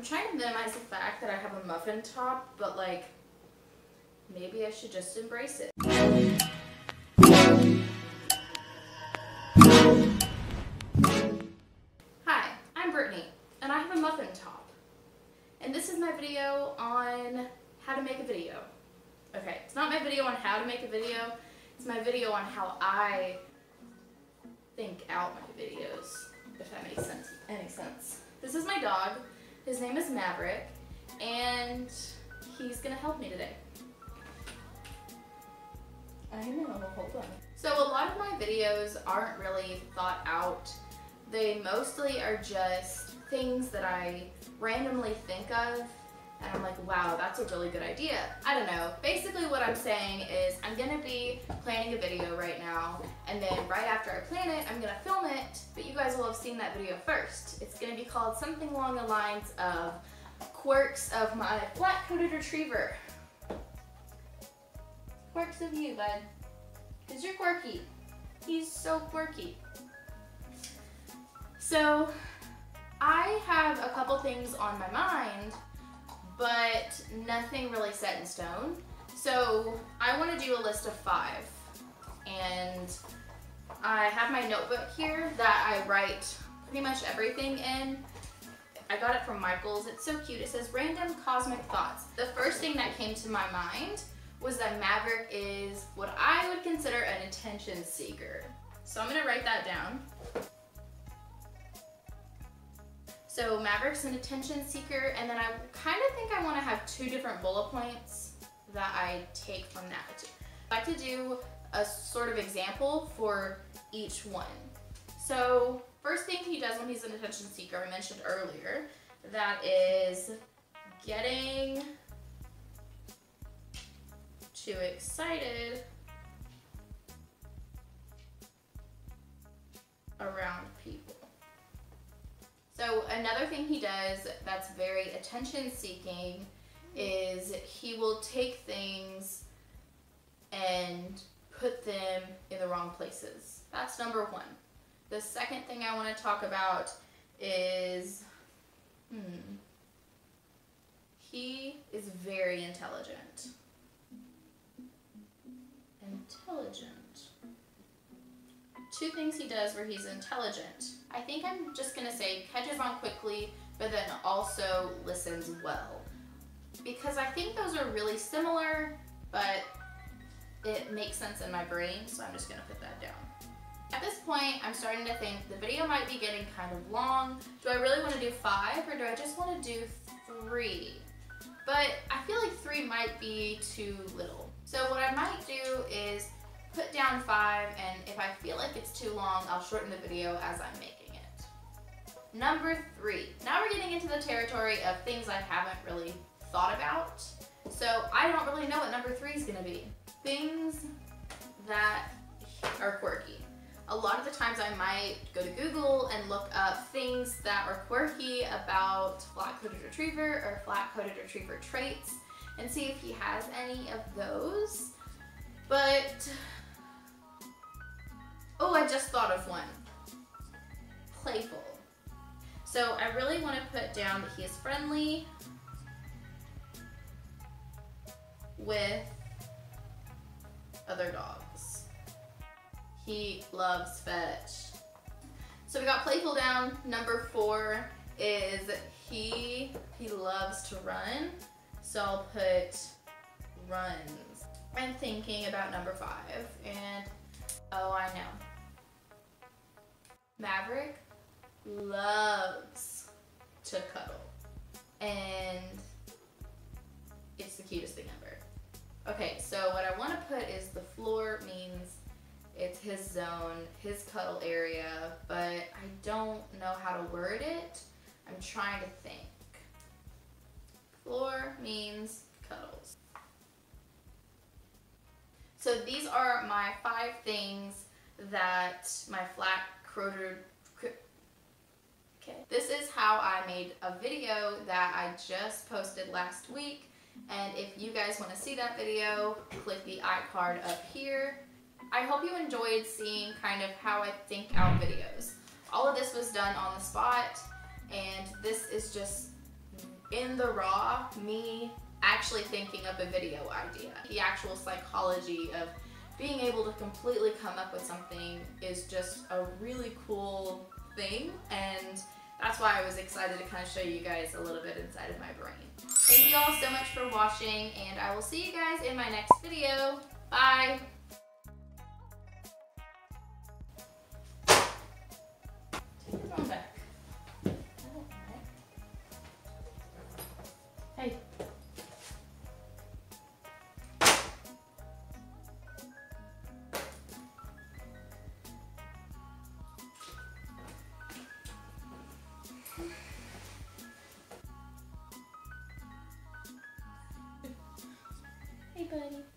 I'm trying to minimize the fact that I have a muffin top, but like, maybe I should just embrace it. Hi, I'm Brittany, and I have a muffin top. And this is my video on how to make a video. Okay, it's not my video on how to make a video, it's my video on how I think out my videos, if that makes sense, any sense. This is my dog. His name is Maverick, and he's gonna help me today. I know, hold on. So a lot of my videos aren't really thought out. They mostly are just things that I randomly think of and I'm like, wow, that's a really good idea. I don't know. Basically what I'm saying is I'm gonna be planning a video right now and then right after I plan it, I'm gonna film it, but you guys will have seen that video first. It's gonna be called something along the lines of quirks of my flat-coated retriever. Quirks of you, bud. Cause you're quirky. He's so quirky. So I have a couple things on my mind but nothing really set in stone. So I want to do a list of five. And I have my notebook here that I write pretty much everything in. I got it from Michaels. It's so cute. It says random cosmic thoughts. The first thing that came to my mind was that Maverick is what I would consider an attention seeker. So I'm gonna write that down. So Maverick's an attention seeker, and then I kind of think I want to have two different bullet points that I take from that. I like to do a sort of example for each one. So first thing he does when he's an attention seeker, I mentioned earlier, that is getting too excited another thing he does that's very attention seeking is he will take things and put them in the wrong places. That's number one. The second thing I want to talk about is, hmm, he is very intelligent. Intelligent two things he does where he's intelligent. I think I'm just gonna say catches on quickly, but then also listens well. Because I think those are really similar, but it makes sense in my brain, so I'm just gonna put that down. At this point, I'm starting to think the video might be getting kind of long. Do I really wanna do five, or do I just wanna do three? But I feel like three might be too little. So what I might do is put down five, and if I feel like it's too long, I'll shorten the video as I'm making it. Number three. Now we're getting into the territory of things I haven't really thought about. So I don't really know what number three is gonna be. Things that are quirky. A lot of the times I might go to Google and look up things that are quirky about flat-coated retriever or flat-coated retriever traits and see if he has any of those. But Oh, I just thought of one. Playful. So I really want to put down that he is friendly with other dogs. He loves fetch. So we got playful down. Number four is he he loves to run. So I'll put runs. I'm thinking about number five and Maverick loves to cuddle. And it's the cutest thing ever. Okay, so what I want to put is the floor means it's his zone, his cuddle area, but I don't know how to word it. I'm trying to think. Floor means cuddles. So these are my five things that my flat Croder. Okay. This is how I made a video that I just posted last week. And if you guys want to see that video, click the iCard up here. I hope you enjoyed seeing kind of how I think out videos. All of this was done on the spot, and this is just in the raw, me actually thinking up a video idea. The actual psychology of being able to completely come up with something is just a really cool thing and that's why I was excited to kind of show you guys a little bit inside of my brain. Thank you all so much for watching and I will see you guys in my next video. Bye! Take your phone back. Buddy.